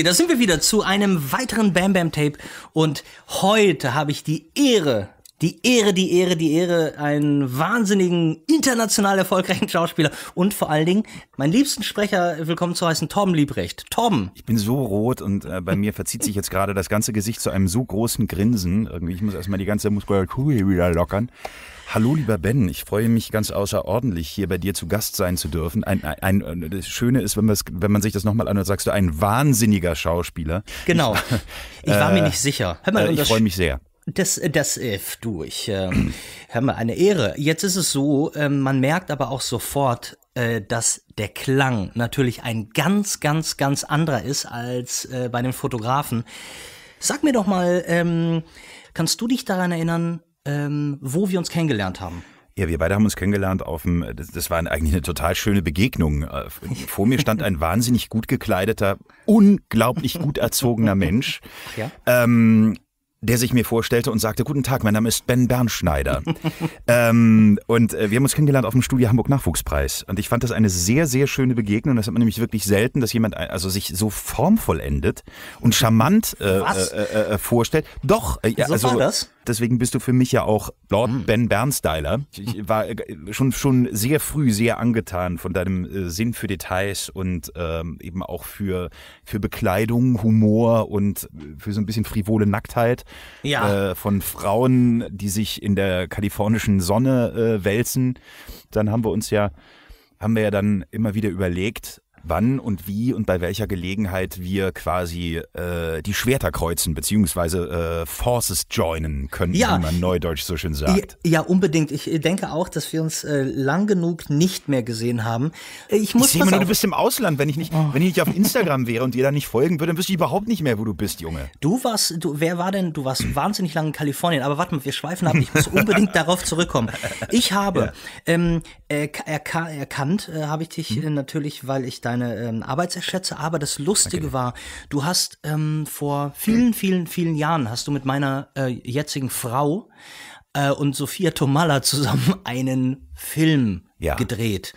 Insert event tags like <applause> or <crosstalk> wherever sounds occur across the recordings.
Grüezi, da sind wir wieder zu einem weiteren Bam Bam Tape und heute habe ich die Ehre, die Ehre, die Ehre, die Ehre, einen wahnsinnigen, international erfolgreichen Schauspieler und vor allen Dingen meinen liebsten Sprecher willkommen zu heißen, Torben Liebrecht. Torben. Ich bin so rot und äh, bei mir verzieht sich jetzt gerade das ganze Gesicht zu einem so großen Grinsen. Irgendwie, ich muss erstmal die ganze Muskulatur wieder lockern. Hallo lieber Ben, ich freue mich ganz außerordentlich, hier bei dir zu Gast sein zu dürfen. Ein, ein, ein das Schöne ist, wenn, wenn man sich das nochmal anhört, sagst du, ein wahnsinniger Schauspieler. Genau. Ich, <laughs> ich war äh, mir nicht sicher. Hör mal, äh, ich freue mich sehr. Das, das, äh, du, ich, äh, hör mal, eine Ehre. Jetzt ist es so, äh, man merkt aber auch sofort, äh, dass der Klang natürlich ein ganz, ganz, ganz anderer ist als äh, bei den Fotografen. Sag mir doch mal, ähm, kannst du dich daran erinnern, ähm, wo wir uns kennengelernt haben. Ja, wir beide haben uns kennengelernt auf dem, das, war eigentlich eine total schöne Begegnung. Äh, vor mir stand ein wahnsinnig gut gekleideter, unglaublich gut erzogener Mensch. Ja? Ähm, der sich mir vorstellte und sagte, guten Tag, mein Name ist Ben Bernschneider. <laughs> ähm, und äh, wir haben uns kennengelernt auf dem Studio Hamburg Nachwuchspreis. Und ich fand das eine sehr, sehr schöne Begegnung. Das hat man nämlich wirklich selten, dass jemand also sich so formvollendet und charmant äh, äh, äh, äh, vorstellt. Doch, äh, so also, war das? Deswegen bist du für mich ja auch Lord mhm. Ben Bernstyler. Ich war äh, <laughs> schon, schon sehr früh sehr angetan von deinem äh, Sinn für Details und ähm, eben auch für, für Bekleidung, Humor und für so ein bisschen frivole Nacktheit ja. äh, von Frauen, die sich in der kalifornischen Sonne äh, wälzen. Dann haben wir uns ja, haben wir ja dann immer wieder überlegt, wann und wie und bei welcher Gelegenheit wir quasi äh, die Schwerter kreuzen, beziehungsweise äh, Forces joinen können, ja, wie man neudeutsch so schön sagt. Ja, ja, unbedingt. Ich denke auch, dass wir uns äh, lang genug nicht mehr gesehen haben. Ich muss ich mal, du bist im Ausland. Wenn ich nicht, oh. wenn ich nicht auf Instagram wäre und dir da nicht folgen würde, dann wüsste ich überhaupt nicht mehr, wo du bist, Junge. Du warst, du, wer war denn, du warst wahnsinnig lange in Kalifornien, aber warte mal, wir schweifen ab. Ich muss unbedingt darauf zurückkommen. Ich habe ja. ähm, erkannt, äh, habe ich dich hm. natürlich, weil ich da deine ähm, Arbeitserschätze. Aber das Lustige okay. war, du hast ähm, vor vielen, vielen, vielen Jahren hast du mit meiner äh, jetzigen Frau äh, und Sophia Tomalla zusammen <laughs> einen Film ja. gedreht,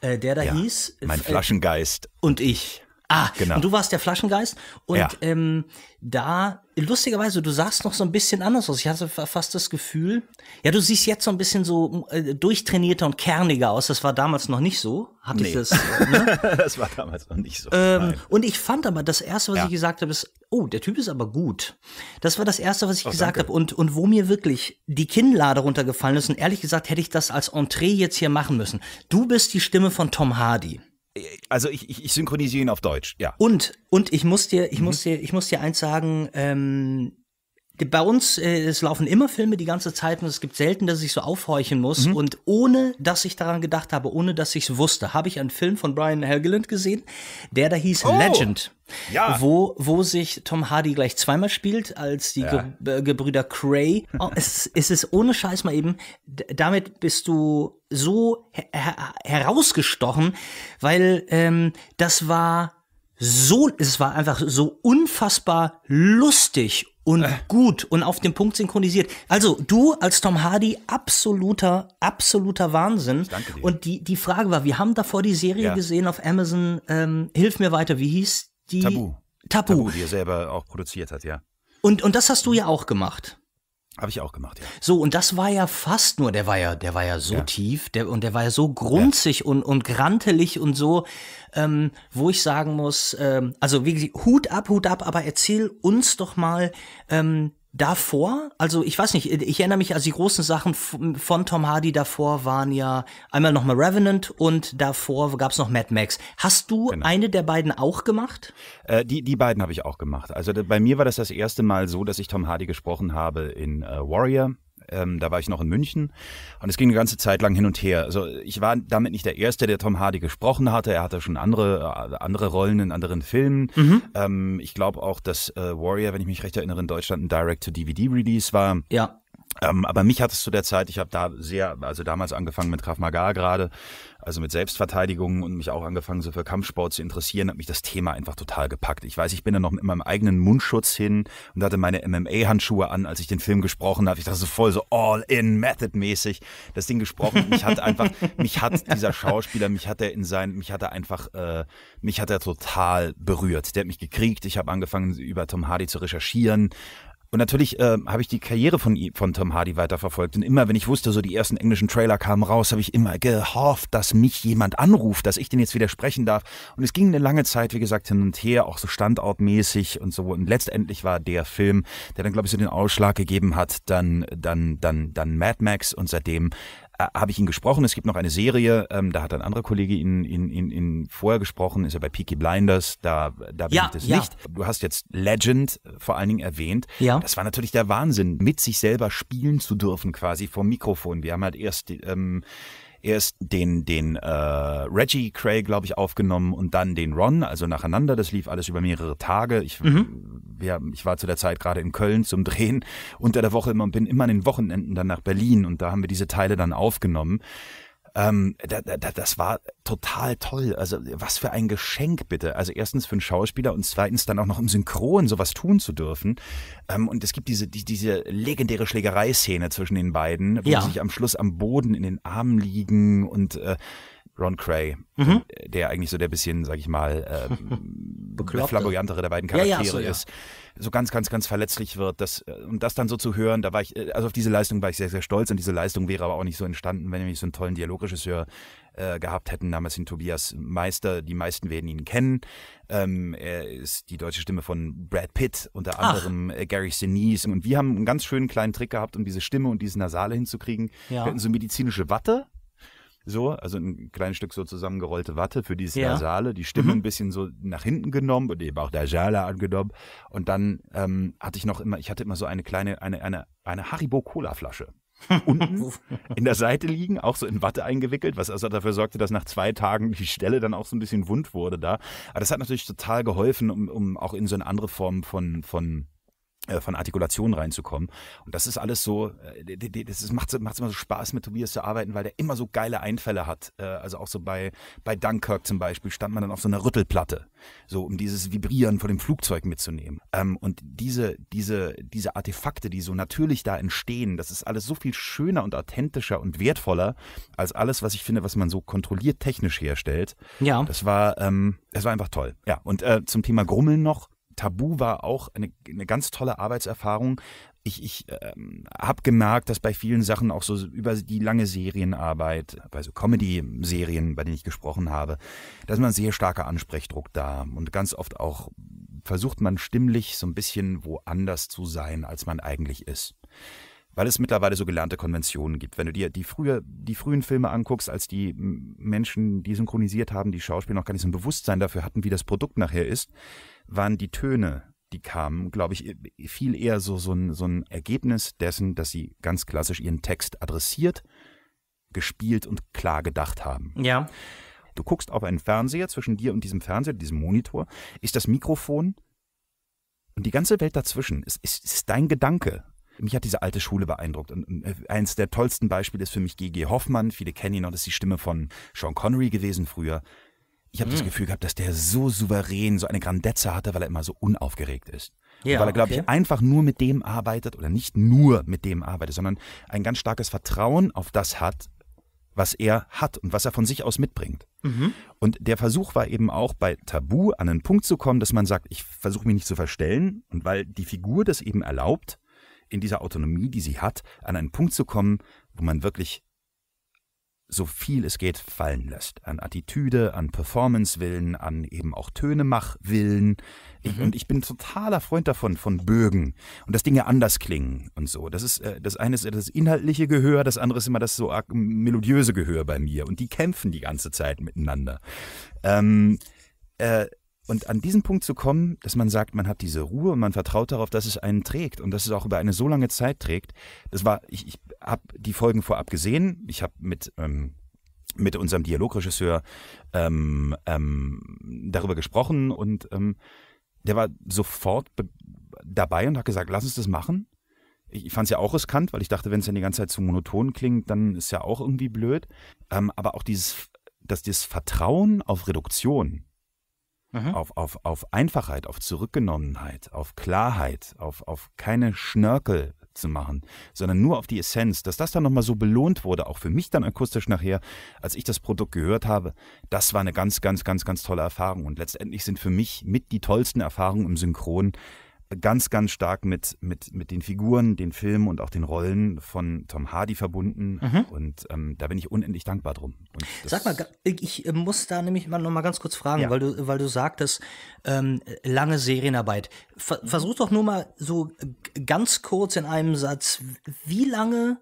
äh, der da ja. hieß. Mein äh, Flaschengeist. Und ich. Ah, genau. Und du warst der Flaschengeist. Und ja. ähm, da, lustigerweise, du sahst noch so ein bisschen anders aus. Ich hatte fast das Gefühl, ja, du siehst jetzt so ein bisschen so äh, durchtrainierter und kerniger aus. Das war damals noch nicht so. Hatte nee. ich das? Äh, ne? <laughs> das war damals noch nicht so. Ähm, und ich fand aber, das Erste, was ja. ich gesagt habe, ist, oh, der Typ ist aber gut. Das war das Erste, was ich oh, gesagt habe. Und, und wo mir wirklich die Kinnlade runtergefallen ist. Und ehrlich gesagt, hätte ich das als Entree jetzt hier machen müssen. Du bist die Stimme von Tom Hardy. Also ich, ich, ich synchronisiere ihn auf Deutsch, ja. Und, und ich muss dir, ich mhm. muss dir, ich muss dir eins sagen, ähm, bei uns, äh, es laufen immer Filme die ganze Zeit und es gibt selten, dass ich so aufhorchen muss. Mhm. Und ohne, dass ich daran gedacht habe, ohne dass ich es wusste, habe ich einen Film von Brian Helgeland gesehen, der da hieß oh. Legend. Ja. Wo, wo sich Tom Hardy gleich zweimal spielt, als die ja. Ge äh, Gebrüder Cray. Oh, es, es ist ohne Scheiß mal eben, damit bist du so her herausgestochen, weil ähm, das war so, es war einfach so unfassbar lustig und äh. gut und auf den Punkt synchronisiert. Also du als Tom Hardy absoluter, absoluter Wahnsinn. Danke. Und die, die Frage war, wir haben davor die Serie ja. gesehen auf Amazon, ähm, Hilf mir weiter, wie hieß die? Tabu. Tabu. Tabu, die er selber auch produziert hat, ja. Und, und das hast du ja auch gemacht. Habe ich auch gemacht, ja. So, und das war ja fast nur, der war ja, der war ja so ja. tief, der, und der war ja so grunzig ja. und, und grantelig und so, ähm, wo ich sagen muss, ähm, also wie gesagt, Hut ab, Hut ab, aber erzähl uns doch mal, ähm, davor, also ich weiß nicht, ich erinnere mich, also die großen Sachen von Tom Hardy davor waren ja einmal nochmal Revenant und davor gab es noch Mad Max. Hast du genau. eine der beiden auch gemacht? Äh, die, die beiden habe ich auch gemacht. Also bei mir war das das erste Mal so, dass ich Tom Hardy gesprochen habe in äh, Warrior. Ähm, da war ich noch in München und es ging eine ganze Zeit lang hin und her. Also ich war damit nicht der Erste, der Tom Hardy gesprochen hatte. Er hatte schon andere, äh, andere Rollen in anderen Filmen. Mhm. Ähm, ich glaube auch, dass äh, Warrior, wenn ich mich recht erinnere, in Deutschland ein Direct-to-DVD-Release war. Ja. Ähm, aber mich hat es zu der Zeit, ich habe da sehr, also damals angefangen mit Krav Maga gerade, also mit Selbstverteidigung und mich auch angefangen so für Kampfsport zu interessieren, hat mich das Thema einfach total gepackt. Ich weiß, ich bin dann noch mit meinem eigenen Mundschutz hin und hatte meine MMA-Handschuhe an, als ich den Film gesprochen habe. Ich dachte so voll so all-in, method-mäßig das Ding gesprochen. Mich hat einfach, <laughs> mich hat dieser Schauspieler, mich hat er in sein, mich hat er einfach, äh, mich hat er total berührt. Der hat mich gekriegt. Ich habe angefangen, über Tom Hardy zu recherchieren und natürlich äh, habe ich die Karriere von, von Tom Hardy weiterverfolgt. Und immer, wenn ich wusste, so die ersten englischen Trailer kamen raus, habe ich immer gehofft, dass mich jemand anruft, dass ich den jetzt widersprechen darf. Und es ging eine lange Zeit, wie gesagt, hin und her, auch so standortmäßig und so. Und letztendlich war der Film, der dann, glaube ich, so den Ausschlag gegeben hat, dann, dann, dann, dann Mad Max. Und seitdem habe ich ihn gesprochen. Es gibt noch eine Serie, ähm, da hat ein anderer Kollege ihn, ihn, ihn, ihn vorher gesprochen, ist er bei Peaky Blinders, da, da bin ja, ich das ja. nicht. Du hast jetzt Legend äh, vor allen Dingen erwähnt. Ja. Das war natürlich der Wahnsinn, mit sich selber spielen zu dürfen, quasi vom Mikrofon. Wir haben halt erst ähm, erst den, den äh, Reggie Cray, glaube ich, aufgenommen und dann den Ron, also nacheinander. Das lief alles über mehrere Tage. Ich, mhm. wir, ich war zu der Zeit gerade in Köln zum Drehen <laughs> unter der Woche immer und bin immer an den Wochenenden dann nach Berlin und da haben wir diese Teile dann aufgenommen. Ähm, da, da, das war total toll. Also was für ein Geschenk bitte. Also erstens für einen Schauspieler und zweitens dann auch noch im Synchron sowas tun zu dürfen. Ähm, und es gibt diese, die, diese legendäre Schlägereiszene zwischen den beiden, wo Ja. sie sich am Schluss am Boden in den Armen liegen und äh, Ron Cray, Mhm. äh, der eigentlich so der bisschen, sag ich mal, Bekloppte. <laughs> flamboyantere der beiden Ja, ja, Charaktere so, ja. ist, so ganz, ganz, ganz verletzlich wird. Das, und das dann so zu hören, da war ich, äh, also auf diese Leistung war ich sehr, sehr stolz und diese Leistung wäre aber auch nicht so entstanden, wenn wir nicht so einen tollen Dialogregisseur äh, gehabt hätten, damals den Tobias Meister. Die meisten werden ihn kennen. Ähm, er ist die deutsche Stimme von Brad Pitt, unter Ach. anderem äh, Gary Sinise. Und wir haben einen ganz schönen kleinen Trick gehabt, um diese Stimme und dieses Nasale hinzukriegen. Ja. Wir hatten so medizinische Watte. So, also ein kleines Stück so zusammengerollte Watte für dieses Ja. Nasale, die Stimme Mhm. ein bisschen so nach hinten genommen und eben auch der Jala angenommen. Und dann ähm, hatte ich noch immer, ich hatte immer so eine kleine, eine, eine, eine Haribo-Cola-Flasche. <laughs> Unten in der Seite liegen, auch so in Watte eingewickelt, was also dafür sorgte, dass nach zwei Tagen die Stelle dann auch so ein bisschen wund wurde da. Aber das hat natürlich total geholfen, um, um auch in so eine andere Form von, von von Artikulation reinzukommen. Und das ist alles so, äh, das ist, macht, macht immer so Spaß mit Tobias zu arbeiten, weil der immer so geile Einfälle hat. Äh, Also auch so bei, bei Dunkirk zum Beispiel stand man dann auf so einer Rüttelplatte, so um dieses Vibrieren von dem Flugzeug mitzunehmen. Ähm, Und diese, diese, diese Artefakte, die so natürlich da entstehen, das ist alles so viel schöner und authentischer und wertvoller als alles, was ich finde, was man so kontrolliert technisch herstellt. Ja. Das war, ähm, das war einfach toll. Ja, und äh, zum Thema Grummeln noch. Tabu war auch eine, eine ganz tolle Arbeitserfahrung. Ich, ich ähm, habe gemerkt, dass bei vielen Sachen auch so über die lange Serienarbeit, bei so Comedy-Serien, bei denen ich gesprochen habe, da ist man sehr starker Ansprechdruck da und ganz oft auch versucht man stimmlich so ein bisschen woanders zu sein, als man eigentlich ist weil es mittlerweile so gelernte Konventionen gibt. Wenn du dir die, frühe, die frühen Filme anguckst, als die Menschen, die synchronisiert haben, die Schauspieler noch gar nicht so ein Bewusstsein dafür hatten, wie das Produkt nachher ist, waren die Töne, die kamen, glaube ich, viel eher so, so, ein, so ein Ergebnis dessen, dass sie ganz klassisch ihren Text adressiert, gespielt und klar gedacht haben. Ja. Du guckst auf einen Fernseher, zwischen dir und diesem Fernseher, diesem Monitor, ist das Mikrofon und die ganze Welt dazwischen ist, ist, ist dein Gedanke. Mich hat diese alte Schule beeindruckt. Und äh, eins der tollsten Beispiele ist für mich G.G. Hoffmann. Viele kennen ihn noch, das ist die Stimme von Sean Connery gewesen früher. Ich habe das Gefühl gehabt, dass der so souverän, so eine Grandezza hatte, weil er immer so unaufgeregt ist. Ja, weil er, glaube okay. ich, einfach nur mit dem arbeitet oder nicht nur mit dem arbeitet, sondern ein ganz starkes Vertrauen auf das hat, was er hat und was er von sich aus mitbringt. Mhm. Und der Versuch war eben auch bei Tabu an einen Punkt zu kommen, dass man sagt, ich versuche mich nicht zu verstellen und weil die Figur das eben erlaubt, in dieser Autonomie, die sie hat, an einen Punkt zu kommen, wo man wirklich so viel es geht fallen lässt. An Attitüde, an Performance-Willen, an eben auch Tönemach-Willen. Ich, Und ich bin totaler Freund davon, von Bögen. Und dass Dinge anders klingen und so. Das ist, äh, das eine ist das inhaltliche Gehör, das andere ist immer das so arg melodiöse Gehör bei mir. Und die kämpfen die ganze Zeit miteinander. Ähm, äh, und an diesen Punkt zu kommen, dass man sagt, man hat diese Ruhe und man vertraut darauf, dass es einen trägt und dass es auch über eine so lange Zeit trägt. Das war, ich, ich habe die Folgen vorab gesehen. Ich habe mit ähm, mit unserem Dialogregisseur ähm, ähm, darüber gesprochen und ähm, der war sofort be- dabei und hat gesagt, lass uns das machen. Ich, ich fand es ja auch riskant, weil ich dachte, wenn es dann die ganze Zeit zu monoton klingt, dann ist ja auch irgendwie blöd. Ähm, aber auch dieses, dass das Vertrauen auf Reduktion, mhm. auf, auf, auf Einfachheit, auf Zurückgenommenheit, auf Klarheit, auf, auf keine Schnörkel zu machen, sondern nur auf die Essenz, dass das dann nochmal so belohnt wurde, auch für mich dann akustisch nachher, als ich das Produkt gehört habe, das war eine ganz, ganz, ganz, ganz tolle Erfahrung. Und letztendlich sind für mich mit die tollsten Erfahrungen im Synchron ganz, ganz stark mit, mit, mit den Figuren, den Filmen und auch den Rollen von Tom Hardy verbunden. Mhm. Und ähm, da bin ich unendlich dankbar drum. Sag mal, ich muss da nämlich mal noch mal ganz kurz fragen, ja. weil du, weil du sagtest, ähm, lange Serienarbeit. Ver versuch doch nur mal so ganz kurz in einem Satz, wie lange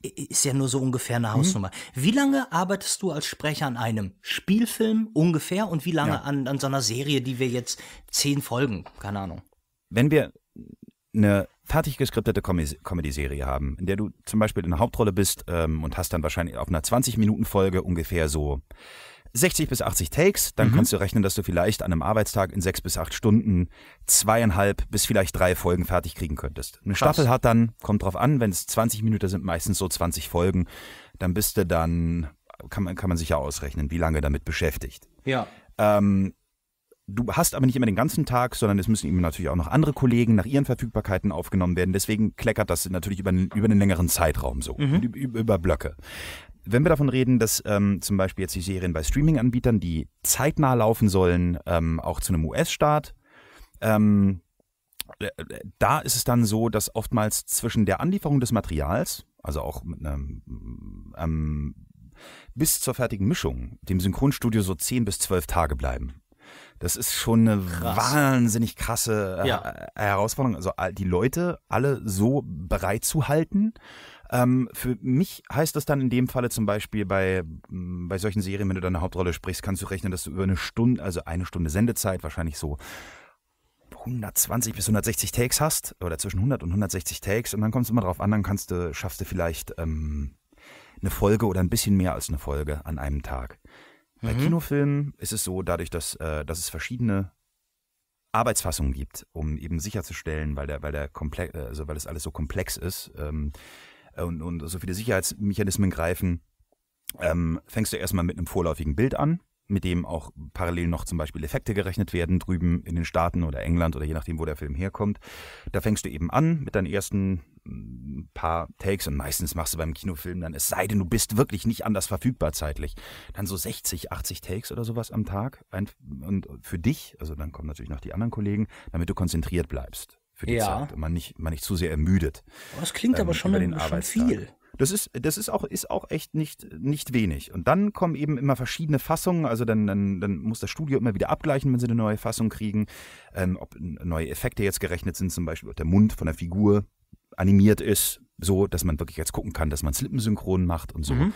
ist ja nur so ungefähr eine mhm. Hausnummer. Mhm. Wie lange arbeitest du als Sprecher an einem Spielfilm ungefähr und wie lange ja. an, an so einer Serie, die wir jetzt zehn Folgen, keine Ahnung? Wenn wir eine fertig geskriptete Comedy-Serie haben, in der du zum Beispiel in der Hauptrolle bist ähm, und hast dann wahrscheinlich auf einer 20-Minuten-Folge ungefähr so 60 bis 80 Takes, dann mhm. kannst du rechnen, dass du vielleicht an einem Arbeitstag in sechs bis acht Stunden zweieinhalb bis vielleicht drei Folgen fertig kriegen könntest. Eine Krass. Staffel hat dann, kommt drauf an, wenn es 20 Minuten sind, meistens so 20 Folgen, dann bist du dann, kann man, kann man sich ja ausrechnen, wie lange damit beschäftigt. Ja. Ähm, Du hast aber nicht immer den ganzen Tag, sondern es müssen eben natürlich auch noch andere Kollegen nach ihren Verfügbarkeiten aufgenommen werden. Deswegen kleckert das natürlich über, einen, über einen längeren Zeitraum so, mhm. über, über Blöcke. Wenn wir davon reden, dass ähm, zum Beispiel jetzt die Serien bei Streaming-Anbietern, die zeitnah laufen sollen, ähm, auch zu einem US-Start, ähm, äh, da ist es dann so, dass oftmals zwischen der Anlieferung des Materials, also auch mit einem, ähm, bis zur fertigen Mischung, dem Synchronstudio so 10 bis 12 Tage bleiben. Das ist schon eine Krass. wahnsinnig krasse äh, ja. Herausforderung. Also die Leute alle so bereit zu halten. Ähm, für mich heißt das dann in dem Falle zum Beispiel bei, mm, bei solchen Serien, wenn du deine Hauptrolle sprichst, kannst du rechnen, dass du über eine Stunde, also eine Stunde Sendezeit, wahrscheinlich so 120 bis 160 Takes hast oder zwischen 100 und 160 Takes und dann kommst du immer drauf an, dann kannst du, schaffst du vielleicht ähm, eine Folge oder ein bisschen mehr als eine Folge an einem Tag. Bei mhm. Kinofilmen ist es so, dadurch, dass, äh, dass es verschiedene Arbeitsfassungen gibt, um eben sicherzustellen, weil der, weil der komplex, also weil das alles so komplex ist ähm, und, und so viele Sicherheitsmechanismen greifen, ähm, fängst du erstmal mit einem vorläufigen Bild an, mit dem auch parallel noch zum Beispiel Effekte gerechnet werden, drüben in den Staaten oder England oder je nachdem, wo der Film herkommt. Da fängst du eben an mit deinen ersten mm, paar Takes und meistens machst du beim Kinofilm dann, es sei denn, du bist wirklich nicht anders verfügbar zeitlich, dann so 60, 80 Takes oder sowas am Tag. Und für dich, also dann kommen natürlich noch die anderen Kollegen, damit du konzentriert bleibst für die ja. Zeit und man nicht, man nicht zu sehr ermüdet. Das klingt ähm, aber schon, schon viel. Das ist, das ist auch, ist auch echt nicht, nicht wenig. Und dann kommen eben immer verschiedene Fassungen. Also dann, dann, dann muss das Studio immer wieder abgleichen, wenn sie eine neue Fassung kriegen. Ähm, ob neue Effekte jetzt gerechnet sind, zum Beispiel, der Mund von der Figur animiert ist, so, dass man wirklich jetzt gucken kann, dass man Slippensynchron macht und so. Mhm.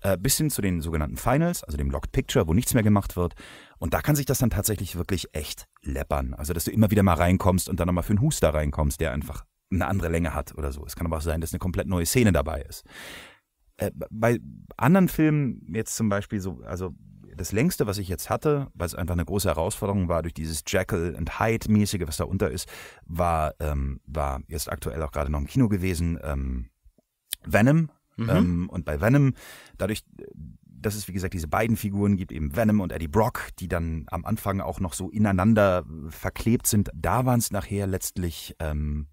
Äh, bis hin zu den sogenannten Finals, also dem Locked Picture, wo nichts mehr gemacht wird. Und da kann sich das dann tatsächlich wirklich echt läppern. Also, dass du immer wieder mal reinkommst und dann nochmal für einen Huster reinkommst, der einfach eine andere Länge hat oder so. Es kann aber auch sein, dass eine komplett neue Szene dabei ist. Äh, bei anderen Filmen, jetzt zum Beispiel so, also das längste, was ich jetzt hatte, weil es einfach eine große Herausforderung war, durch dieses Jackal and Hyde-mäßige, was da unter ist, war, ähm, war jetzt aktuell auch gerade noch im Kino gewesen, ähm, Venom. Mhm. Ähm, und bei Venom, dadurch, dass es wie gesagt diese beiden Figuren gibt, eben Venom und Eddie Brock, die dann am Anfang auch noch so ineinander verklebt sind, da waren es nachher letztlich ähm,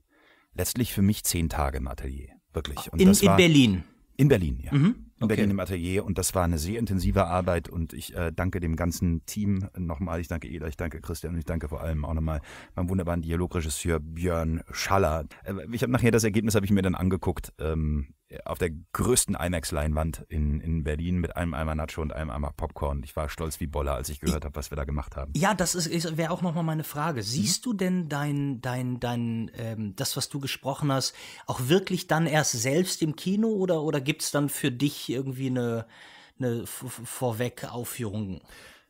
letztlich für mich zehn Tage im Atelier. Wirklich. Und in, in Berlin. In Berlin, ja. Mhm. In okay. Berlin im Atelier und das war eine sehr intensive Arbeit und ich äh, danke dem ganzen Team nochmal. Ich danke Eda, ich danke Christian und ich danke vor allem auch nochmal meinem wunderbaren Dialogregisseur Björn Schaller. Äh, ich habe nachher das Ergebnis habe ich mir dann angeguckt. Ähm, auf der größten IMAX-Leinwand in, in Berlin mit einem Eimer Nacho und einem Eimer Popcorn. Ich war stolz wie Boller, als ich gehört habe, was wir da gemacht haben. Ja, das ist, wäre auch nochmal meine Frage. Siehst mhm. du denn dein, dein, dein, ähm, das, was du gesprochen hast, auch wirklich dann erst selbst im Kino oder, oder gibt es dann für dich irgendwie eine, eine Vorweg-Aufführung?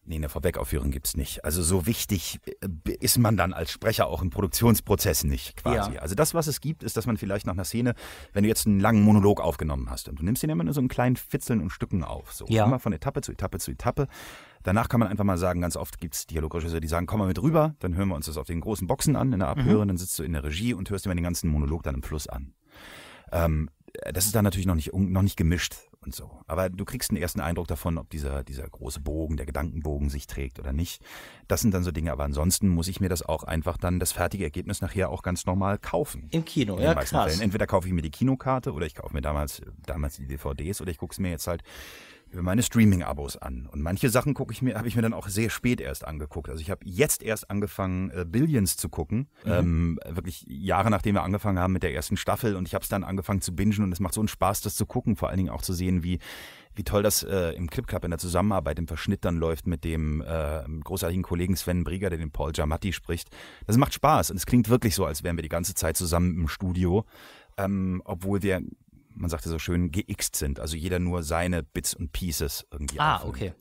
Nee, eine Vorwegaufführung gibt's nicht. Also so wichtig äh, ist man dann als Sprecher auch im Produktionsprozess nicht quasi. Ja. Also das, was es gibt, ist, dass man vielleicht nach einer Szene, wenn du jetzt einen langen Monolog aufgenommen hast und du nimmst den immer nur so in kleinen Fitzeln und Stücken auf. So ja. immer von Etappe zu Etappe zu Etappe. Danach kann man einfach mal sagen, ganz oft gibt's Dialogregisseure, die sagen, komm mal mit rüber, dann hören wir uns das auf den großen Boxen an in der Abhöre, mhm. dann sitzt du in der Regie und hörst dir mal den ganzen Monolog dann im Fluss an. Ähm, das ist dann natürlich noch nicht, noch nicht gemischt und so. Aber du kriegst einen ersten Eindruck davon, ob dieser, dieser große Bogen, der Gedankenbogen sich trägt oder nicht. Das sind dann so Dinge. Aber ansonsten muss ich mir das auch einfach dann, das fertige Ergebnis nachher auch ganz normal kaufen. Im Kino, ja krass. Fällen. Entweder kaufe ich mir die Kinokarte oder ich kaufe mir damals, damals die DVDs oder ich gucke es mir jetzt halt über meine Streaming-Abos an. Und manche Sachen gucke ich mir, habe ich mir dann auch sehr spät erst angeguckt. Also ich habe jetzt erst angefangen, äh, Billions zu gucken. Mhm. Ähm, wirklich Jahre nachdem wir angefangen haben mit der ersten Staffel. Und ich habe es dann angefangen zu bingen und es macht so einen Spaß, das zu gucken. Vor allen Dingen auch zu sehen, wie wie toll das äh, im Clip Club in der Zusammenarbeit im Verschnitt dann läuft mit dem äh, großartigen Kollegen Sven Brieger, der den Paul Giamatti spricht. Das macht Spaß und es klingt wirklich so, als wären wir die ganze Zeit zusammen im Studio, ähm, obwohl wir man sagte so schön, geixt sind. Also jeder nur seine Bits und Pieces irgendwie. Ah, auffüllt. okay.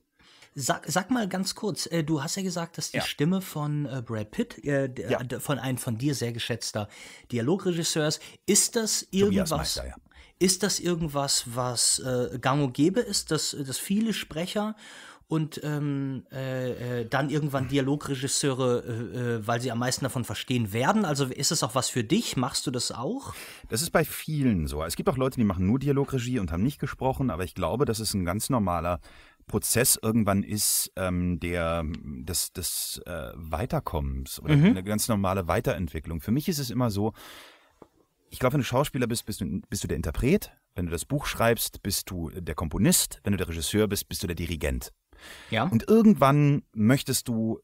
Sag, sag mal ganz kurz, äh, du hast ja gesagt, dass die ja. Stimme von äh, Brad Pitt, äh, ja. von einem von dir sehr geschätzter Dialogregisseur ist. Ist das irgendwas? Meister, ja. Ist das irgendwas, was äh, gang und gäbe ist, dass, dass viele Sprecher und ähm, äh, äh, dann irgendwann Dialogregisseure, äh, äh, weil sie am meisten davon verstehen werden? Also ist es auch was für dich? Machst du das auch? Das ist bei vielen so. Es gibt auch Leute, die machen nur Dialogregie und haben nicht gesprochen, aber ich glaube, das ist ein ganz normaler Prozess irgendwann ist ähm, der des, des äh, Weiterkommens oder mhm. eine ganz normale Weiterentwicklung. Für mich ist es immer so, ich glaube, wenn du Schauspieler bist, bist du, bist du der Interpret. Wenn du das Buch schreibst, bist du der Komponist. Wenn du der Regisseur bist, bist du der Dirigent. Ja. Und irgendwann möchtest du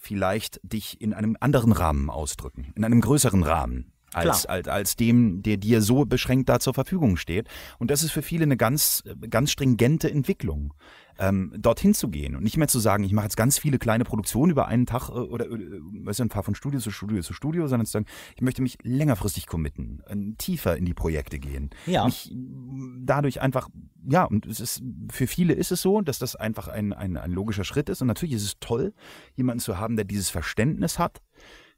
vielleicht dich in einem anderen Rahmen ausdrücken, in einem größeren Rahmen als, als, als dem, der dir so beschränkt da zur Verfügung steht. Und das ist für viele eine ganz, ganz stringente Entwicklung, ähm, dorthin zu gehen und nicht mehr zu sagen, ich mache jetzt ganz viele kleine Produktionen über einen Tag äh, oder äh, weißt du, fahre von Studio zu Studio zu Studio, sondern zu sagen, ich möchte mich längerfristig committen, äh, tiefer in die Projekte gehen. Ja. Mich dadurch einfach, ja, und es ist, für viele ist es so, dass das einfach ein, ein, ein logischer Schritt ist. Und natürlich ist es toll, jemanden zu haben, der dieses Verständnis hat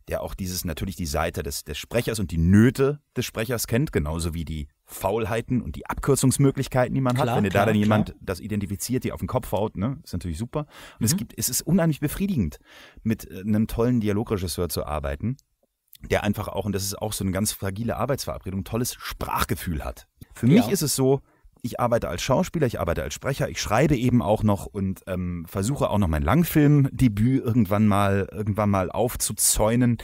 der auch dieses natürlich die Seite des, des Sprechers und die Nöte des Sprechers kennt, genauso wie die Faulheiten und die Abkürzungsmöglichkeiten, die man klar, hat. Wenn dir da dann klar. jemand das identifiziert, die auf den Kopf haut, ne, ist natürlich super. Und mhm. es gibt, es ist unheimlich befriedigend, mit äh, einem tollen Dialogregisseur zu arbeiten, der einfach auch, und das ist auch so eine ganz fragile Arbeitsverabredung, tolles Sprachgefühl hat. Für ja. mich ist es so, ich arbeite als Schauspieler, ich arbeite als Sprecher, ich schreibe eben auch noch und ähm, versuche auch noch mein Langfilmdebüt irgendwann mal, irgendwann mal aufzuzäunen.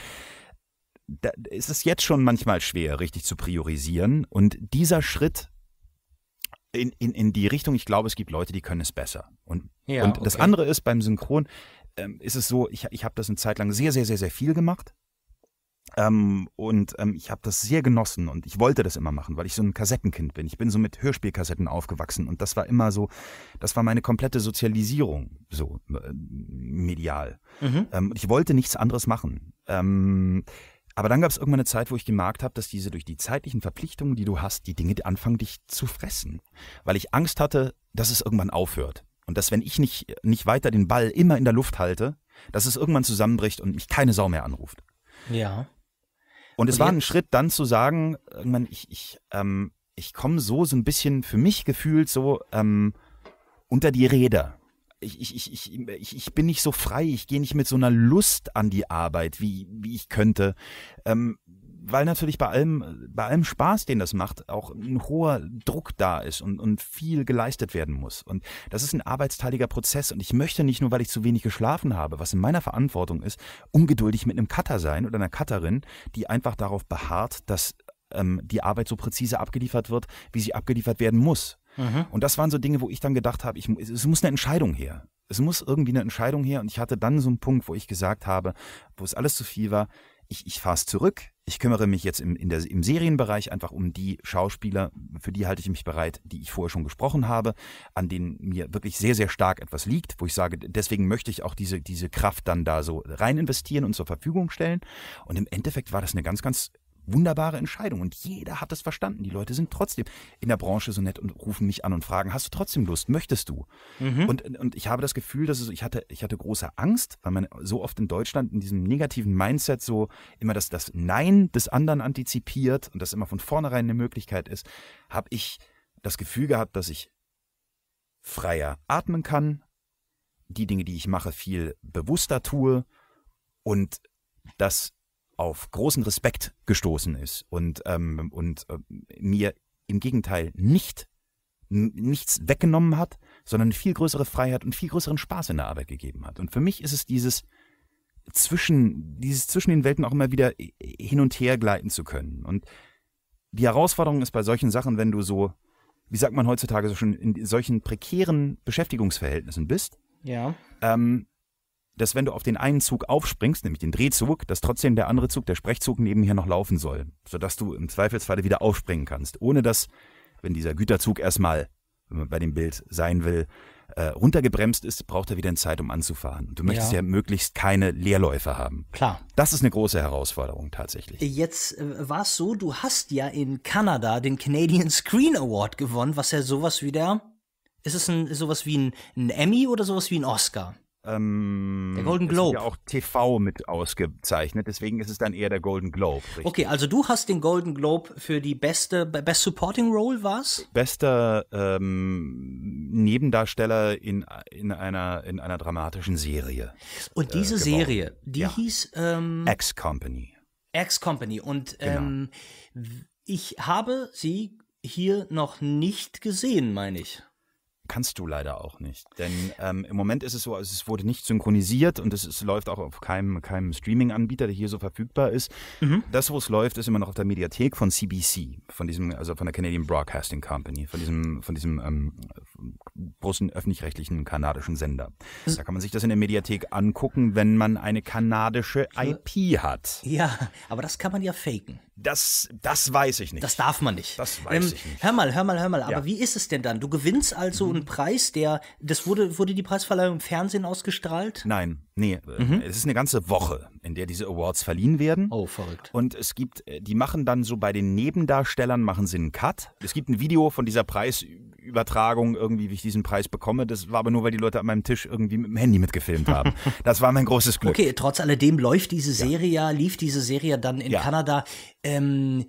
Da ist es jetzt schon manchmal schwer, richtig zu priorisieren. Und dieser Schritt in, in, in die Richtung, ich glaube, es gibt Leute, die können es besser. Und, ja, und das andere ist, beim Synchron ähm, ist es so, ich, ich habe das eine Zeit lang sehr, sehr, sehr, sehr viel gemacht. Ähm, und ähm, ich habe das sehr genossen und ich wollte das immer machen, weil ich so ein Kassettenkind bin. Ich bin so mit Hörspielkassetten aufgewachsen und das war immer so, das war meine komplette Sozialisierung, so äh, medial. Mhm. Ähm, ich wollte nichts anderes machen. Ähm, aber dann gab es irgendwann eine Zeit, wo ich gemerkt habe, dass diese durch die zeitlichen Verpflichtungen, die du hast, die Dinge anfangen, dich zu fressen. Weil ich Angst hatte, dass es irgendwann aufhört. Und dass, wenn ich nicht, nicht weiter den Ball immer in der Luft halte, dass es irgendwann zusammenbricht und mich keine Sau mehr anruft. Ja. Und es war ein Schritt dann zu sagen, irgendwann, ich, ich, ähm, ich komme so, so ein bisschen für mich gefühlt so ähm, unter die Räder. Ich, ich, ich, ich, ich bin nicht so frei, ich gehe nicht mit so einer Lust an die Arbeit, wie, wie ich könnte. Ähm, weil natürlich bei allem, bei allem Spaß, den das macht, auch ein hoher Druck da ist und, und viel geleistet werden muss. Und das ist ein arbeitsteiliger Prozess. Und ich möchte nicht nur, weil ich zu wenig geschlafen habe, was in meiner Verantwortung ist, ungeduldig mit einem Cutter sein oder einer Cutterin, die einfach darauf beharrt, dass ähm, die Arbeit so präzise abgeliefert wird, wie sie abgeliefert werden muss. Mhm. Und das waren so Dinge, wo ich dann gedacht habe, ich, es muss eine Entscheidung her. Es muss irgendwie eine Entscheidung her. Und ich hatte dann so einen Punkt, wo ich gesagt habe, wo es alles zu viel war, ich, ich fahre es zurück. Ich kümmere mich jetzt im, der, im Serienbereich einfach um die Schauspieler, für die halte ich mich bereit, die ich vorher schon gesprochen habe, an denen mir wirklich sehr, sehr stark etwas liegt, wo ich sage, deswegen möchte ich auch diese, diese Kraft dann da so rein investieren und zur Verfügung stellen. Und im Endeffekt war das eine ganz, ganz wunderbare Entscheidung. Und jeder hat es verstanden. Die Leute sind trotzdem in der Branche so nett und rufen mich an und fragen, hast du trotzdem Lust? Möchtest du? Mhm. Und, und ich habe das Gefühl, dass es, ich hatte, ich hatte große Angst, weil man so oft in Deutschland in diesem negativen Mindset so immer das, das Nein des anderen antizipiert und das immer von vornherein eine Möglichkeit ist, habe ich das Gefühl gehabt, dass ich freier atmen kann, die Dinge, die ich mache, viel bewusster tue und dass auf großen Respekt gestoßen ist und, ähm, und äh, mir im Gegenteil nicht nichts weggenommen hat, sondern viel größere Freiheit und viel größeren Spaß in der Arbeit gegeben hat. Und für mich ist es dieses zwischen, dieses zwischen den Welten auch immer wieder hin und her gleiten zu können. Und die Herausforderung ist bei solchen Sachen, wenn du so, wie sagt man heutzutage, so schon in solchen prekären Beschäftigungsverhältnissen bist, ja. ähm, dass wenn du auf den einen Zug aufspringst, nämlich den Drehzug, dass trotzdem der andere Zug, der Sprechzug nebenher noch laufen soll, sodass du im Zweifelsfalle wieder aufspringen kannst, ohne dass, wenn dieser Güterzug erstmal, wenn man bei dem Bild sein will, äh, runtergebremst ist, braucht er wieder Zeit, um anzufahren. Du möchtest ja. ja möglichst keine Leerläufe haben. Klar. Das ist eine große Herausforderung tatsächlich. Jetzt äh, war es so, du hast ja in Kanada den Canadian Screen Award gewonnen, was ja sowas wie der, ist es ein, sowas wie ein, ein Emmy oder sowas wie ein Oscar? Ähm, der Golden Globe. Ist ja auch TV mit ausgezeichnet, deswegen ist es dann eher der Golden Globe. Richtig? Okay, also du hast den Golden Globe für die beste Best Supporting Role was? Bester ähm, Nebendarsteller in, in einer in einer dramatischen Serie. Und diese äh, Serie, die ja. hieß ähm, X Company. X Company und genau. ähm, ich habe sie hier noch nicht gesehen, meine ich kannst du leider auch nicht. Denn ähm, im Moment ist es so, also es wurde nicht synchronisiert und es, es läuft auch auf keinem, keinem Streaming-Anbieter, der hier so verfügbar ist. Mhm. Das, wo es läuft, ist immer noch auf der Mediathek von CBC, von diesem, also von der Canadian Broadcasting Company, von diesem, von diesem ähm, großen öffentlich-rechtlichen kanadischen Sender. Da kann man sich das in der Mediathek angucken, wenn man eine kanadische IP hat. Ja, aber das kann man ja faken. Das, das weiß ich nicht. Das darf man nicht. Das weiß ähm, ich nicht. Hör mal, hör mal, hör mal. Aber ja. wie ist es denn dann? Du gewinnst also mhm. Einen Preis, der, das wurde, wurde die Preisverleihung im Fernsehen ausgestrahlt? Nein, nee. Mhm. Es ist eine ganze Woche, in der diese Awards verliehen werden. Oh, verrückt. Und es gibt, äh, die machen dann so bei den Nebendarstellern machen sie einen Cut. Es gibt ein Video von dieser Preisübertragung irgendwie, wie ich diesen Preis bekomme. Das war aber nur, weil die Leute an meinem Tisch irgendwie mit dem Handy mitgefilmt haben. <laughs> das war mein großes Glück. Okay, trotz alledem läuft diese Serie ja, lief diese Serie dann in ja. Kanada ähm,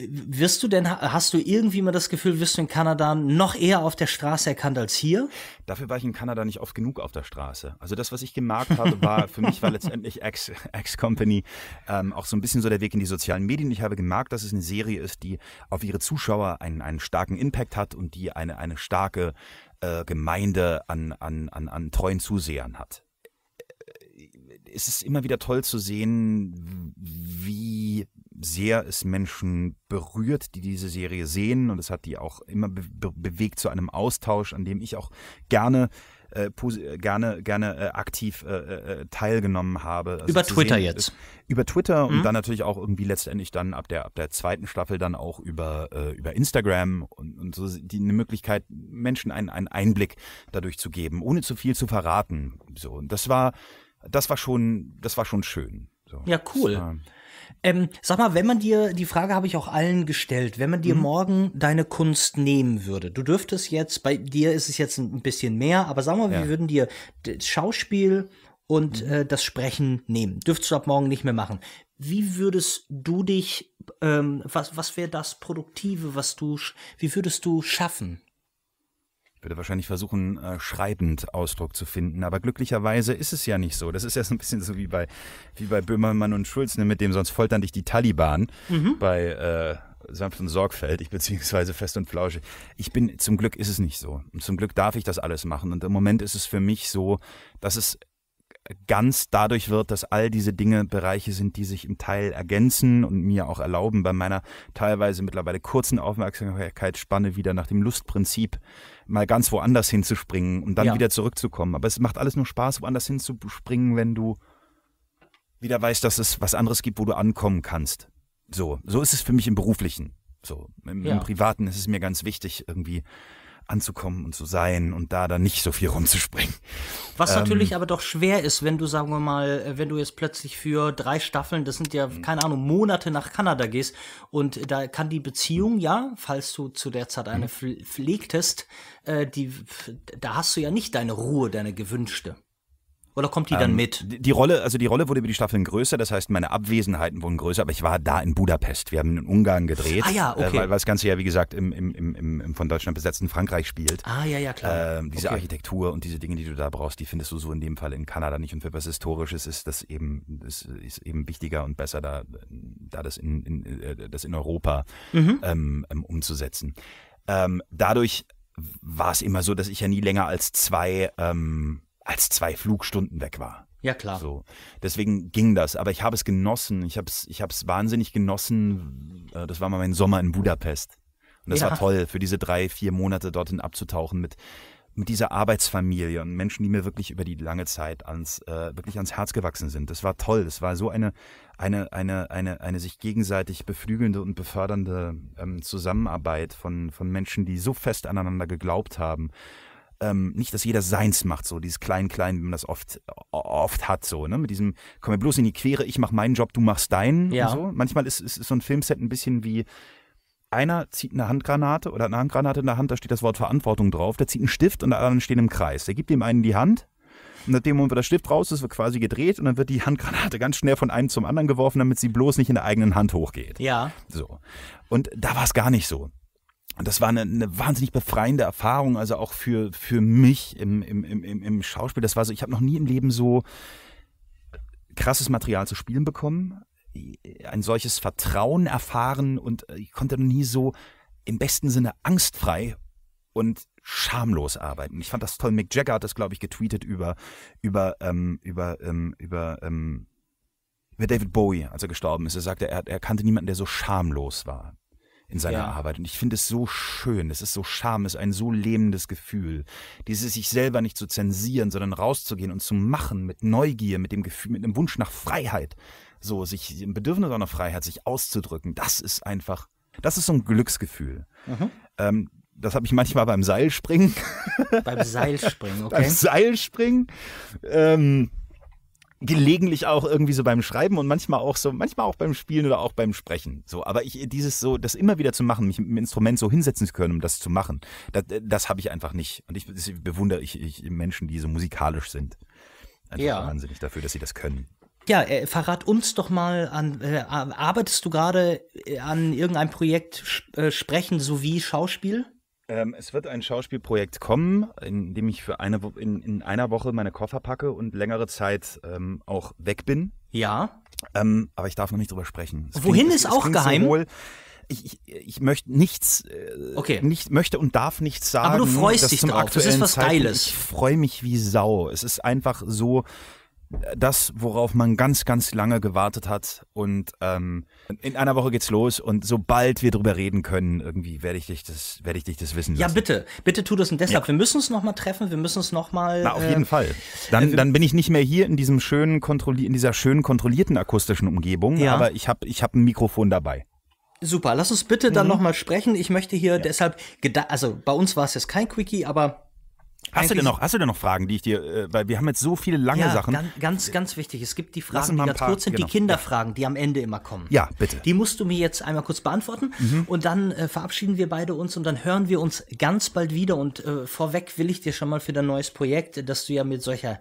wirst du denn, hast du irgendwie mal das Gefühl, wirst du in Kanada noch eher auf der Straße erkannt als hier? Dafür war ich in Kanada nicht oft genug auf der Straße. Also das, was ich gemerkt habe, war, für mich war letztendlich <laughs> X-Company ähm, auch so ein bisschen so der Weg in die sozialen Medien. Ich habe gemerkt, dass es eine Serie ist, die auf ihre Zuschauer einen, einen starken Impact hat und die eine, eine starke äh, Gemeinde an, an, an, an treuen Zusehern hat es ist immer wieder toll zu sehen, wie sehr es Menschen berührt, die diese Serie sehen. Und es hat die auch immer be bewegt zu einem Austausch, an dem ich auch gerne äh, gerne gerne äh, aktiv äh, äh, teilgenommen habe. Also über Twitter sehen, jetzt. über Twitter mhm. und dann natürlich auch irgendwie letztendlich dann ab der ab der zweiten Staffel dann auch über äh, über Instagram und, und so die eine Möglichkeit Menschen einen einen Einblick dadurch zu geben, ohne zu viel zu verraten. So und das war das war schon, das war schon schön. So, ja, cool. War, ähm, sag mal, wenn man dir, die Frage habe ich auch allen gestellt, wenn man dir mhm. morgen deine Kunst nehmen würde, du dürftest jetzt, bei dir ist es jetzt ein bisschen mehr, aber sag mal, ja. wir würden dir das Schauspiel und mhm. äh, das Sprechen nehmen. Dürftest du ab morgen nicht mehr machen. Wie würdest du dich, ähm, was, was wäre das Produktive, was du, wie würdest du schaffen? Würde wahrscheinlich versuchen, äh, schreibend Ausdruck zu finden. Aber glücklicherweise ist es ja nicht so. Das ist ja so ein bisschen so wie bei, wie bei Böhmermann und Schulz, ne, mit dem sonst foltern dich die Taliban mhm. bei äh, sanft und sorgfältig, beziehungsweise fest und flauschig. Ich bin, zum Glück ist es nicht so. Und zum Glück darf ich das alles machen. Und im Moment ist es für mich so, dass es ganz dadurch wird, dass all diese Dinge Bereiche sind, die sich im Teil ergänzen und mir auch erlauben, bei meiner teilweise mittlerweile kurzen Aufmerksamkeitsspanne wieder nach dem Lustprinzip mal ganz woanders hinzuspringen und dann ja. wieder zurückzukommen. Aber es macht alles nur Spaß, woanders hinzuspringen, wenn du wieder weißt, dass es was anderes gibt, wo du ankommen kannst. So, so ist es für mich im Beruflichen. So, im, ja. im Privaten ist es mir ganz wichtig, irgendwie anzukommen und zu sein und da dann nicht so viel rumzuspringen. Was ähm, natürlich aber doch schwer ist, wenn du, sagen wir mal, äh, wenn du jetzt plötzlich für drei Staffeln, das sind ja, keine Ahnung, Monate nach Kanada gehst und da kann die Beziehung, ja, falls du zu der Zeit eine mhm. pflegtest, äh, die, da hast du ja nicht deine Ruhe, deine gewünschte. Oder kommt die dann Ähm, mit? Die, Rolle, also die Rolle wurde über die Staffeln größer, das heißt, meine Abwesenheiten wurden größer, aber ich war da in Budapest. Wir haben in Ungarn gedreht. Ah ja, okay. Äh, weil, weil das Ganze ja, wie gesagt, im, im, im, im, von Deutschland besetzten Frankreich spielt. Ah, ja, ja, klar. Ähm, diese Okay. Architektur und diese Dinge, die du da brauchst, die findest du so in dem Fall in Kanada nicht. Und für was Historisches ist das eben, das ist eben wichtiger und besser, da, da das in, in, äh, das in Europa Mhm. ähm, ähm, umzusetzen. Ähm, dadurch war es immer so, dass ich ja nie länger als zwei, ähm, als zwei Flugstunden weg war. Ja, klar. So. Deswegen ging das. Aber ich habe es genossen. Ich habe es ich hab's wahnsinnig genossen. Äh, Das war mal mein Sommer in Budapest. Und das Ja. war toll, für diese drei, vier Monate dorthin abzutauchen mit, mit dieser Arbeitsfamilie und Menschen, die mir wirklich über die lange Zeit ans, äh, wirklich ans Herz gewachsen sind. Das war toll. Das war so eine, eine, eine, eine, eine sich gegenseitig beflügelnde und befördernde ähm, Zusammenarbeit von, von Menschen, die so fest aneinander geglaubt haben ähm, nicht, dass jeder seins macht, so dieses Klein-Klein, wie man das oft, oft hat, so, ne? Mit diesem, komm mir bloß in die Quere, ich mach meinen Job, du machst deinen Ja. und so. Manchmal ist, ist, ist so ein Filmset ein bisschen wie, einer zieht eine Handgranate oder hat eine Handgranate in der Hand, da steht das Wort Verantwortung drauf, der zieht einen Stift und alle anderen stehen im Kreis. Der gibt dem einen die Hand und nachdem Moment, wo der Stift raus ist, wird quasi gedreht und dann wird die Handgranate ganz schnell von einem zum anderen geworfen, damit sie bloß nicht in der eigenen Hand hochgeht. Ja. So. Und da war es gar nicht so. Das war eine, eine wahnsinnig befreiende Erfahrung, also auch für, für mich im, im, im, im- Schauspiel. Das war so, ich habe noch nie im Leben so krasses Material zu spielen bekommen, ein solches Vertrauen erfahren und ich konnte noch nie so im besten Sinne angstfrei und schamlos arbeiten. Ich fand das toll. Mick Jagger hat das, glaube ich, getweetet über, über, ähm, über, ähm, über, ähm, über David Bowie, als er gestorben ist. Er sagte, er, er kannte niemanden, der so schamlos war in seiner Ja. Arbeit. Und ich finde es so schön. Es ist so Scham, es ist ein so lebendes Gefühl. Dieses sich selber nicht zu zensieren, sondern rauszugehen und zu machen mit Neugier, mit dem Gefühl, mit einem Wunsch nach Freiheit. So, sich ein Bedürfnis nach Freiheit, sich auszudrücken. Das ist einfach, das ist so ein Glücksgefühl. Mhm. Ähm, das habe ich manchmal beim Seilspringen. Beim Seilspringen, <laughs> beim okay? Seilspringen. Ähm, gelegentlich auch irgendwie so beim Schreiben und manchmal auch so, manchmal auch beim Spielen oder auch beim Sprechen. So, aber ich dieses so, das immer wieder zu machen, mich mit dem Instrument so hinsetzen zu können, um das zu machen, das, das habe ich einfach nicht. Und ich das bewundere ich, ich Menschen, die so musikalisch sind. Einfach Ja. wahnsinnig dafür, dass sie das können. Ja, äh, verrat uns doch mal an, äh, arbeitest du gerade äh, an irgendeinem Projekt äh, Sprechen sowie Schauspiel? Ähm, es wird ein Schauspielprojekt kommen, in dem ich für eine in, in einer Woche meine Koffer packe und längere Zeit ähm, auch weg bin. Ja. Ähm, aber ich darf noch nicht drüber sprechen. Es Wohin klingt- ist es auch geheim? So ich, ich, ich möchte nichts, äh, Okay. nicht, möchte und darf nichts sagen. Aber du freust dich zum drauf. Das ist was Zeitpunkt- Geiles. Ich freue mich wie Sau. Es ist einfach so das, worauf man ganz, ganz lange gewartet hat. Und ähm, in einer Woche geht's los. Und sobald wir drüber reden können, irgendwie werde ich dich das, werde ich dich das wissen Ja, lassen. bitte. Bitte tu das und deshalb. Wir müssen uns noch mal treffen. Wir müssen uns noch mal. Na, auf äh, jeden Fall. Dann, dann bin ich nicht mehr hier in diesem schönen kontrolli in dieser schönen kontrollierten akustischen Umgebung, Ja. aber ich habe ich hab ein Mikrofon dabei. Super. Lass uns bitte Mhm. dann noch mal sprechen. Ich möchte hier deshalb, geda- also bei uns war es jetzt kein Quickie, aber Hast du denn noch, hast du denn noch Fragen, die ich dir, äh, weil wir haben jetzt so viele lange ja, Sachen. ganz, ganz, ganz wichtig. Es gibt die Fragen, die ganz paar- kurz sind, genau. die Kinderfragen, die am Ende immer kommen. Ja, bitte. Die musst du mir jetzt einmal kurz beantworten und dann äh, verabschieden wir beide uns und dann hören wir uns ganz bald wieder und äh, vorweg will ich dir schon mal für dein neues Projekt, dass du ja mit solcher